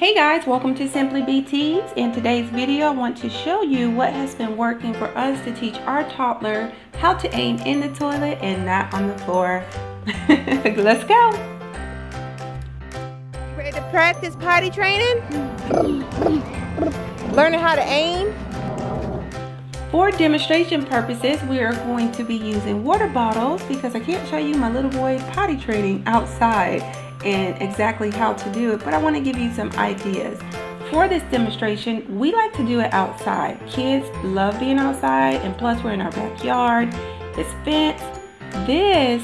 Hey guys, welcome to Simply BTs. In today's video, I want to show you what has been working for us to teach our toddler how to aim in the toilet and not on the floor. Let's go. Ready to practice potty training? Learning how to aim? For demonstration purposes, we are going to be using water bottles because I can't show you my little boy potty training outside and exactly how to do it, but I want to give you some ideas. For this demonstration, we like to do it outside. Kids love being outside, and plus we're in our backyard. It's fenced. This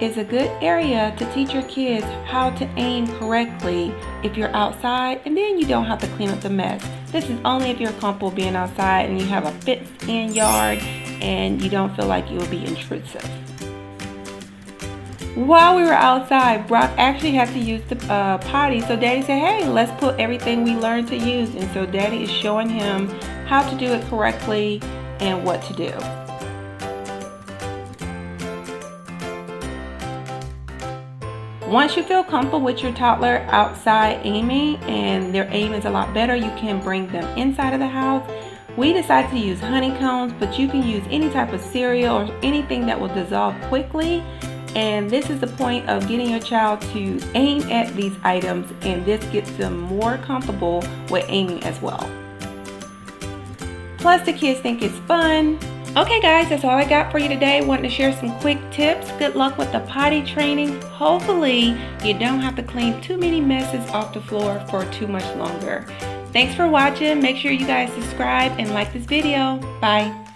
is a good area to teach your kids how to aim correctly if you're outside, and then you don't have to clean up the mess. This is only if you're comfortable being outside and you have a fenced-in yard and you don't feel like you will be intrusive. While we were outside, Brock actually had to use the uh, potty. So Daddy said, hey, let's put everything we learned to use. And so Daddy is showing him how to do it correctly and what to do. Once you feel comfortable with your toddler outside aiming and their aim is a lot better, you can bring them inside of the house. We decided to use honeycombs, but you can use any type of cereal or anything that will dissolve quickly and this is the point of getting your child to aim at these items and this gets them more comfortable with aiming as well. Plus the kids think it's fun. Okay guys, that's all I got for you today. Wanted to share some quick tips. Good luck with the potty training. Hopefully you don't have to clean too many messes off the floor for too much longer. Thanks for watching. Make sure you guys subscribe and like this video. Bye.